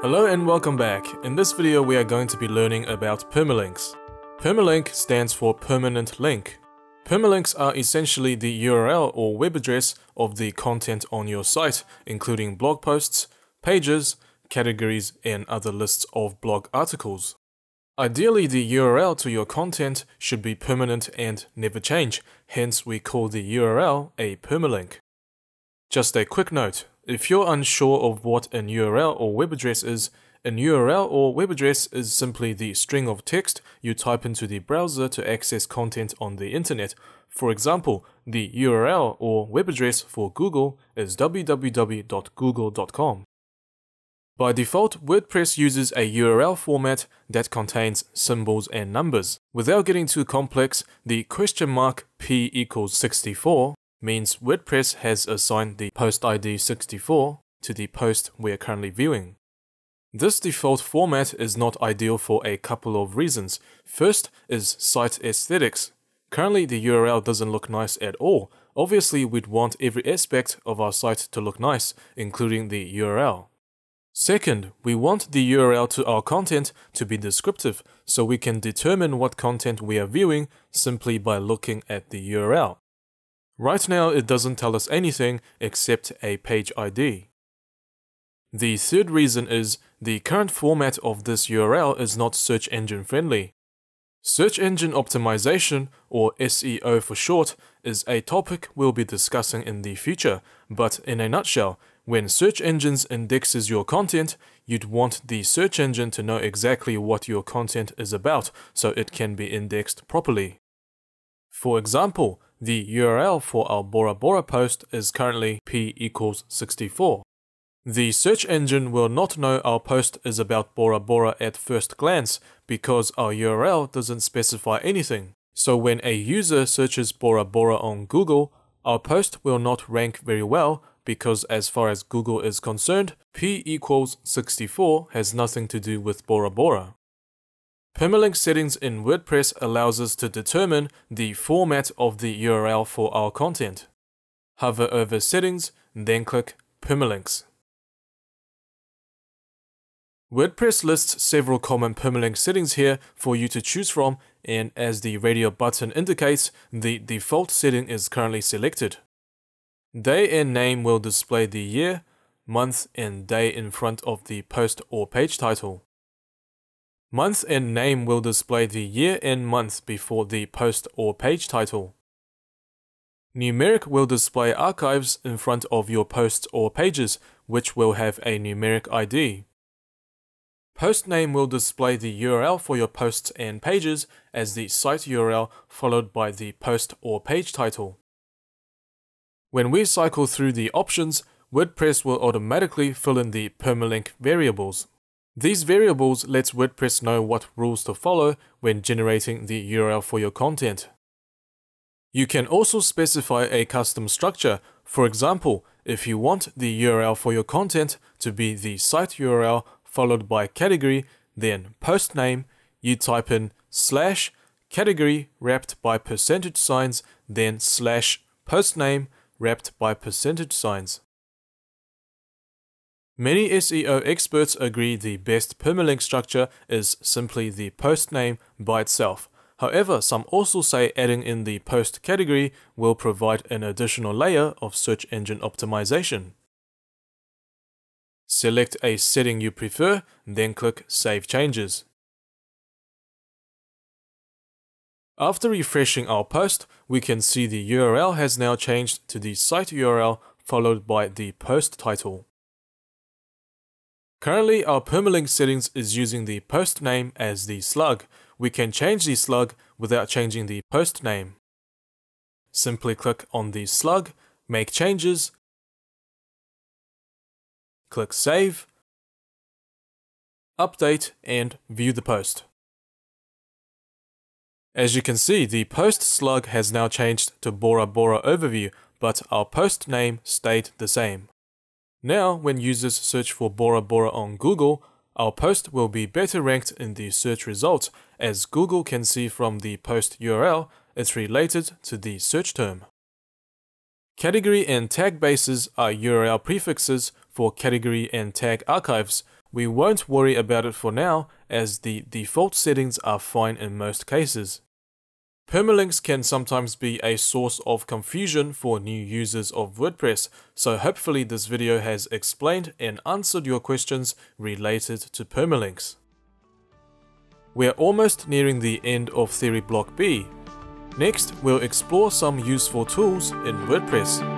Hello and welcome back. In this video we are going to be learning about permalinks. Permalink stands for permanent link. Permalinks are essentially the URL or web address of the content on your site, including blog posts, pages, categories, and other lists of blog articles. Ideally, the URL to your content should be permanent and never change, hence we call the URL a permalink. Just a quick note, if you're unsure of what an URL or web address is, an URL or web address is simply the string of text you type into the browser to access content on the internet. For example, the URL or web address for Google is www.google.com. By default, WordPress uses a URL format that contains symbols and numbers. Without getting too complex, the question mark p equals 64 means WordPress has assigned the post ID 64 to the post we are currently viewing. This default format is not ideal for a couple of reasons. First is site aesthetics. Currently the URL doesn't look nice at all. Obviously we'd want every aspect of our site to look nice, including the URL. Second, we want the URL to our content to be descriptive, so we can determine what content we are viewing simply by looking at the URL. Right now, it doesn't tell us anything except a page ID. The third reason is the current format of this URL is not search engine friendly. Search engine optimization, or SEO for short, is a topic we'll be discussing in the future, but in a nutshell, when search engines indexes your content, you'd want the search engine to know exactly what your content is about so it can be indexed properly. For example, the URL for our Bora Bora post is currently p equals 64. The search engine will not know our post is about Bora Bora at first glance because our URL doesn't specify anything. So when a user searches Bora Bora on Google, our post will not rank very well because as far as Google is concerned, p equals 64 has nothing to do with Bora Bora. Permalink settings in WordPress allows us to determine the format of the URL for our content. Hover over Settings, then click Permalinks. WordPress lists several common permalink settings here for you to choose from and as the radio button indicates, the default setting is currently selected. Day and name will display the year, month and day in front of the post or page title. Month and name will display the year and month before the post or page title. Numeric will display archives in front of your posts or pages, which will have a numeric ID. Post name will display the URL for your posts and pages as the site URL followed by the post or page title. When we cycle through the options, WordPress will automatically fill in the permalink variables. These variables lets WordPress know what rules to follow when generating the URL for your content. You can also specify a custom structure. For example, if you want the URL for your content to be the site URL followed by category, then post name, you type in slash category wrapped by percentage signs, then slash post name wrapped by percentage signs. Many SEO experts agree the best permalink structure is simply the post name by itself. However, some also say adding in the post category will provide an additional layer of search engine optimization. Select a setting you prefer, then click Save Changes. After refreshing our post, we can see the URL has now changed to the site URL followed by the post title. Currently, our permalink settings is using the post name as the slug. We can change the slug without changing the post name. Simply click on the slug, make changes, click Save, Update, and view the post. As you can see, the post slug has now changed to Bora Bora Overview, but our post name stayed the same. Now, when users search for Bora Bora on Google, our post will be better ranked in the search results as Google can see from the post URL it's related to the search term. Category and tag bases are URL prefixes for category and tag archives. We won't worry about it for now as the default settings are fine in most cases. Permalinks can sometimes be a source of confusion for new users of WordPress, so hopefully this video has explained and answered your questions related to permalinks. We're almost nearing the end of Theory Block B. Next, we'll explore some useful tools in WordPress.